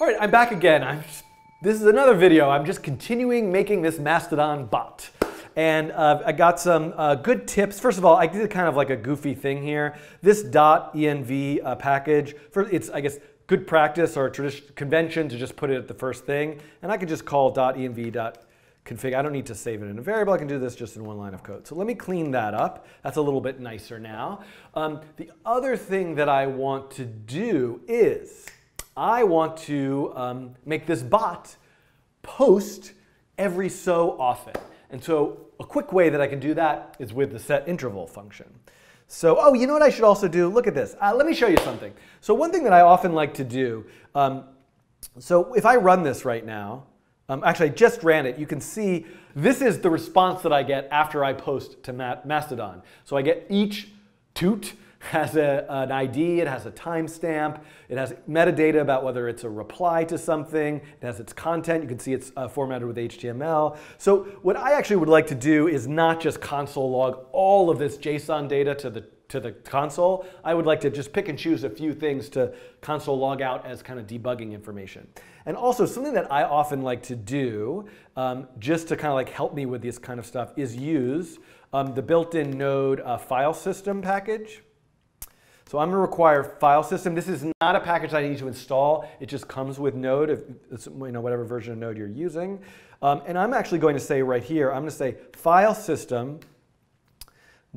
All right, I'm back again. I'm just, this is another video. I'm just continuing making this Mastodon bot. And uh, I got some uh, good tips. First of all, I did kind of like a goofy thing here. This dotenv uh, package, for, it's, I guess, good practice or tradition, convention to just put it at the first thing. And I could just call dotenv.config. I don't need to save it in a variable. I can do this just in one line of code. So let me clean that up. That's a little bit nicer now. Um, the other thing that I want to do is I want to um, make this bot post every so often. And so a quick way that I can do that is with the set interval function. So, oh, you know what I should also do? Look at this. Uh, let me show you something. So one thing that I often like to do, um, so if I run this right now, um, actually I just ran it, you can see this is the response that I get after I post to Mastodon. So I get each toot has a, an ID, it has a timestamp, it has metadata about whether it's a reply to something, it has its content, you can see it's uh, formatted with HTML. So what I actually would like to do is not just console log all of this JSON data to the to the console, I would like to just pick and choose a few things to console log out as kind of debugging information. And also something that I often like to do, um, just to kind of like help me with this kind of stuff, is use um, the built-in Node uh, file system package. So I'm going to require file system. This is not a package I need to install. It just comes with Node, if you know, whatever version of Node you're using. Um, and I'm actually going to say right here, I'm going to say file system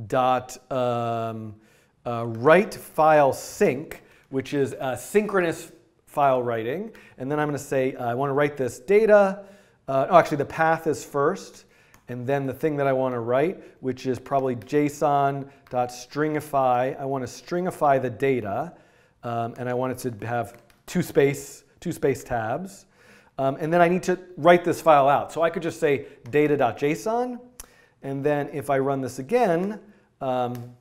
dot um, uh, write file sync, which is synchronous file writing. And then I'm going to say uh, I want to write this data. Uh, oh, actually, the path is first and then the thing that I want to write, which is probably json.stringify. I want to stringify the data, um, and I want it to have two space, two space tabs. Um, and then I need to write this file out. So I could just say data.json, and then if I run this again, um,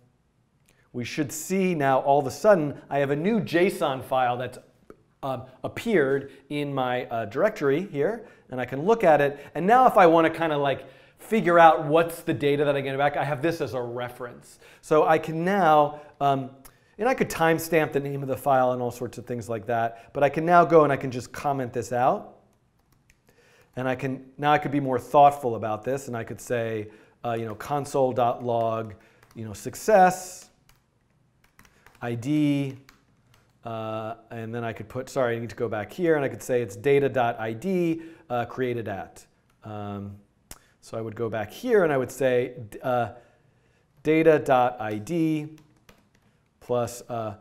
we should see now all of a sudden I have a new JSON file that's uh, appeared in my uh, directory here, and I can look at it. And now if I want to kind of like figure out what's the data that I get back, I have this as a reference. So I can now, um, and I could timestamp the name of the file and all sorts of things like that, but I can now go and I can just comment this out. And I can, now I could be more thoughtful about this and I could say, uh, you know, console.log, you know, success, ID, uh, and then I could put, sorry, I need to go back here, and I could say it's data.id uh, created at. Um, so I would go back here and I would say uh, data.id plus uh,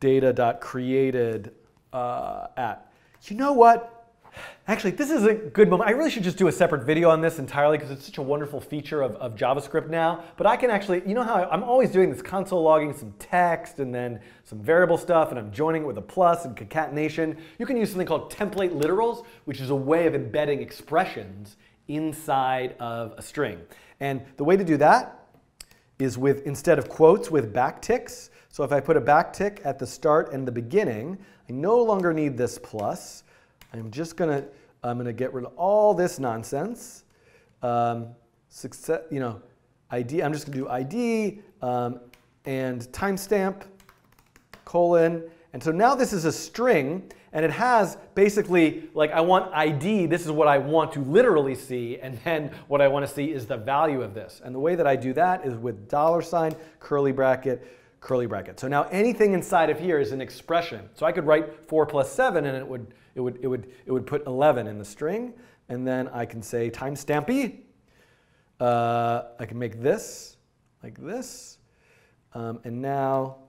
data.created uh, at. You know what? Actually, this is a good moment. I really should just do a separate video on this entirely because it's such a wonderful feature of, of, JavaScript now. But I can actually, you know how I'm always doing this console logging some text and then some variable stuff and I'm joining it with a plus and concatenation. You can use something called template literals, which is a way of embedding expressions inside of a string. And the way to do that is with, instead of quotes, with backticks. So if I put a backtick at the start and the beginning, I no longer need this plus. I'm just gonna, I'm gonna get rid of all this nonsense. Um, success, you know, ID, I'm just gonna do ID um, and timestamp, colon, and so now this is a string, and it has basically, like I want ID, this is what I want to literally see, and then what I want to see is the value of this. And the way that I do that is with dollar sign, curly bracket, curly bracket. So now anything inside of here is an expression. So I could write 4 plus 7, and it would, it would, it would, it would put 11 in the string. And then I can say timestampy. Uh, I can make this like this. Um, and now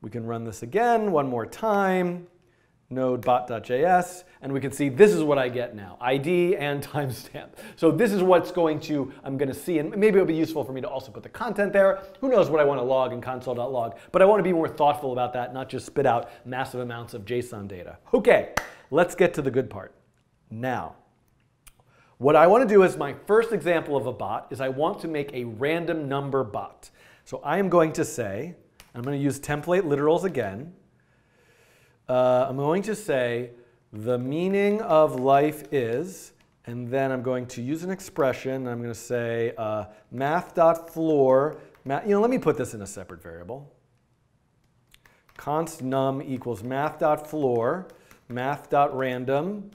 we can run this again one more time, node bot.js, and we can see this is what I get now, ID and timestamp. So this is what's going to, I'm going to see, and maybe it'll be useful for me to also put the content there. Who knows what I want to log in console.log, but I want to be more thoughtful about that, not just spit out massive amounts of JSON data. Okay, let's get to the good part. Now, what I want to do as my first example of a bot is I want to make a random number bot. So I am going to say, I'm going to use template literals again. Uh, I'm going to say the meaning of life is, and then I'm going to use an expression. I'm going to say uh, math.floor. Math, you know, let me put this in a separate variable. const num equals math.floor math.random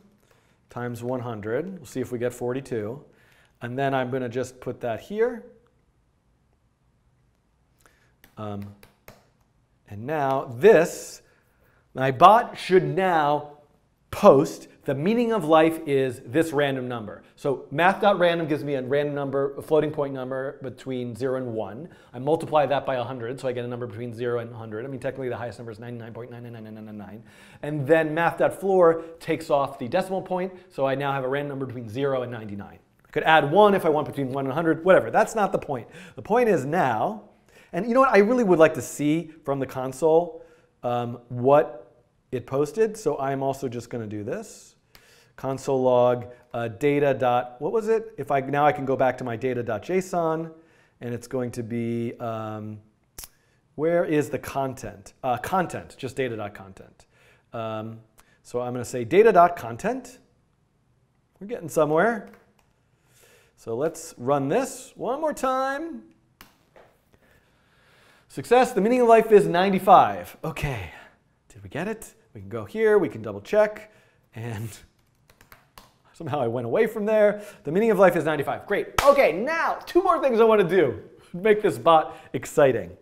times 100. We'll see if we get 42. And then I'm going to just put that here. Um, and now this, my bot should now post the meaning of life is this random number. So math.random gives me a random number, a floating point number between 0 and 1. I multiply that by 100, so I get a number between 0 and 100. I mean, technically the highest number is 99.99999. And then math.floor takes off the decimal point, so I now have a random number between 0 and 99. I could add 1 if I want between 1 and 100, whatever. That's not the point. The point is now, and you know what, I really would like to see from the console um, what it posted, so I'm also just going to do this console log uh, data dot, what was it? If I, now I can go back to my data.json and it's going to be, um, where is the content? Uh, content, just data.content. Um, so I'm going to say data.content. We're getting somewhere. So let's run this one more time. Success, the meaning of life is 95. Okay, did we get it? We can go here, we can double check, and Somehow I went away from there. The meaning of life is 95. Great. Okay, now two more things I want to do. Make this bot exciting.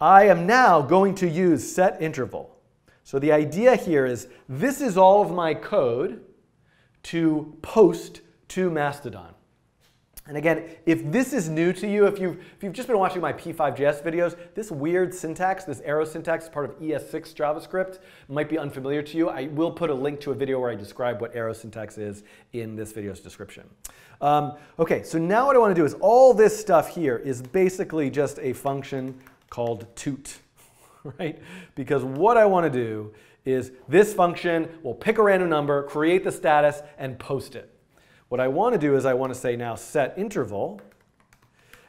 I am now going to use set interval. So the idea here is this is all of my code to post to Mastodon. And again, if this is new to you, if you've, if you've just been watching my P5JS videos, this weird syntax, this arrow syntax, part of ES6 JavaScript, might be unfamiliar to you. I will put a link to a video where I describe what arrow syntax is in this video's description. Um, okay, so now what I want to do is all this stuff here is basically just a function called toot, right? Because what I want to do is this function will pick a random number, create the status, and post it. What I want to do is I want to say now set interval,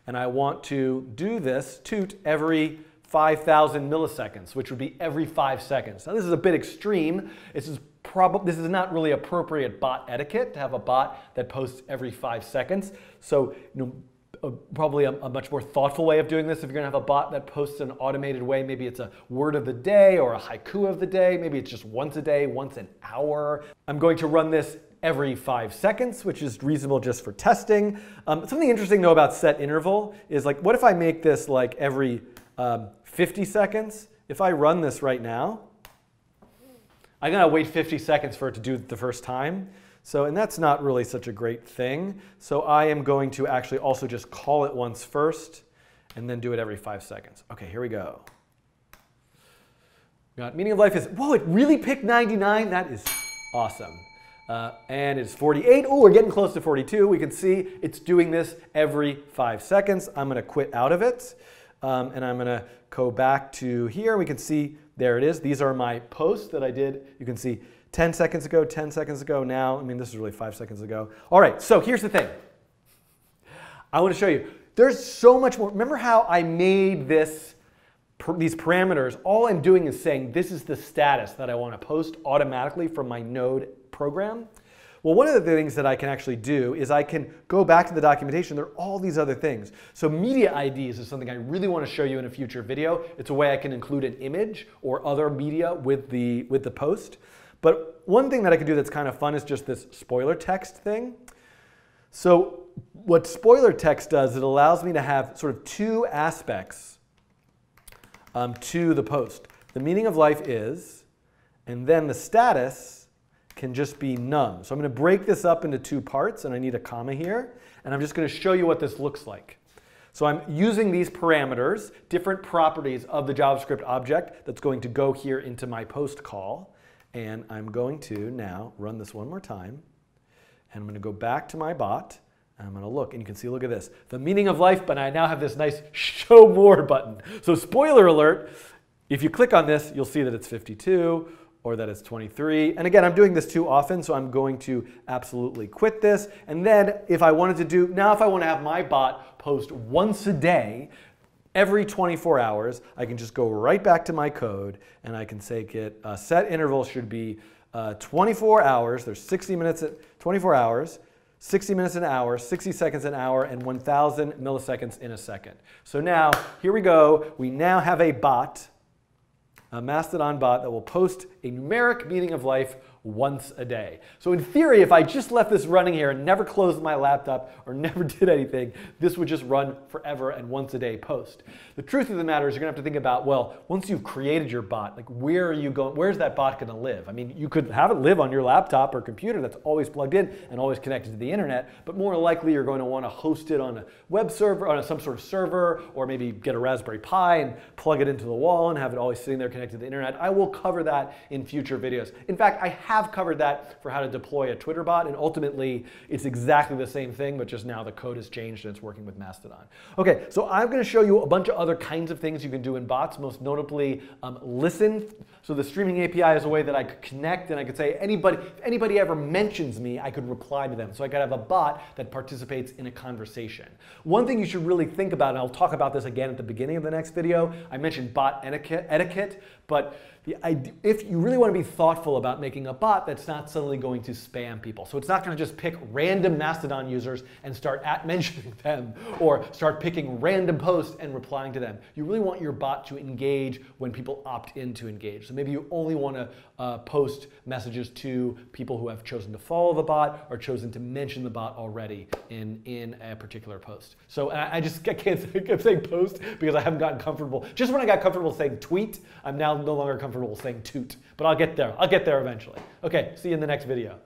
and I want to do this toot every 5,000 milliseconds, which would be every five seconds. Now this is a bit extreme. This is probably this is not really appropriate bot etiquette to have a bot that posts every five seconds. So you know, a, probably a, a, much more thoughtful way of doing this. If you're gonna have a bot that posts in an automated way, maybe it's a word of the day or a haiku of the day. Maybe it's just once a day, once an hour. I'm going to run this every five seconds, which is reasonable just for testing. Um, something interesting though about set interval is like, what if I make this like every um, 50 seconds? If I run this right now, I gotta wait 50 seconds for it to do it the first time. So, and that's not really such a great thing. So I am going to actually also just call it once first and then do it every five seconds. Okay, here we go. Got meaning of life is, whoa, it really picked 99? That is awesome. Uh, and it's 48. Oh, we're getting close to 42. We can see it's doing this every five seconds. I'm going to quit out of it. Um, and I'm going to go back to here. We can see there it is. These are my posts that I did. You can see 10 seconds ago, 10 seconds ago now. I mean, this is really five seconds ago. All right, so here's the thing. I want to show you. There's so much more. Remember how I made this these parameters, all I'm doing is saying this is the status that I want to post automatically from my node program? Well, one of the things that I can actually do is I can go back to the documentation. There are all these other things. So media IDs is something I really want to show you in a future video. It's a way I can include an image or other media with the, with the post. But one thing that I can do that's kind of fun is just this spoiler text thing. So what spoiler text does, it allows me to have sort of two aspects um, to the post. The meaning of life is, and then the status can just be num. So I'm going to break this up into two parts, and I need a comma here. And I'm just going to show you what this looks like. So I'm using these parameters, different properties of the JavaScript object that's going to go here into my post call. And I'm going to now run this one more time. And I'm going to go back to my bot. And I'm going to look, and you can see, look at this. The meaning of life, but I now have this nice show more button. So spoiler alert, if you click on this, you'll see that it's 52 or that it's 23. And again, I'm doing this too often, so I'm going to absolutely quit this. And then if I wanted to do, now if I want to have my bot post once a day, every 24 hours, I can just go right back to my code and I can say it, uh, set interval should be uh, 24 hours, there's 60 minutes at 24 hours, 60 minutes an hour, 60 seconds an hour, and 1,000 milliseconds in a second. So now, here we go. We now have a bot a Mastodon bot that will post a numeric meaning of life once a day. So in theory, if I just left this running here and never closed my laptop or never did anything, this would just run forever and once a day post. The truth of the matter is you're gonna have to think about, well, once you've created your bot, like where are you going, where's that bot gonna live? I mean, you could have it live on your laptop or computer that's always plugged in and always connected to the internet, but more likely you're going to wanna host it on a web server, on some sort of server, or maybe get a Raspberry Pi and plug it into the wall and have it always sitting there connected to the internet. I will cover that in future videos. In fact, I have covered that for how to deploy a Twitter bot, and ultimately it's exactly the same thing, but just now the code has changed and it's working with Mastodon. Okay, so I'm going to show you a bunch of other kinds of things you can do in bots, most notably um, listen. So the streaming API is a way that I could connect and I could say anybody, if anybody ever mentions me, I could reply to them. So I could have a bot that participates in a conversation. One thing you should really think about, and I'll talk about this again at the beginning of the next video, I mentioned bot etiquette, etiquette but if you really want to be thoughtful about making a bot that's not suddenly going to spam people. So it's not going to just pick random Mastodon users and start at mentioning them or start picking random posts and replying to them. You really want your bot to engage when people opt in to engage. So maybe you only want to uh, post messages to people who have chosen to follow the bot or chosen to mention the bot already in, in a particular post. So I, I just I can't keep saying post because I haven't gotten comfortable. Just when I got comfortable saying tweet, I'm now no longer comfortable saying toot. But I'll get there. I'll get there eventually. Okay, see you in the next video.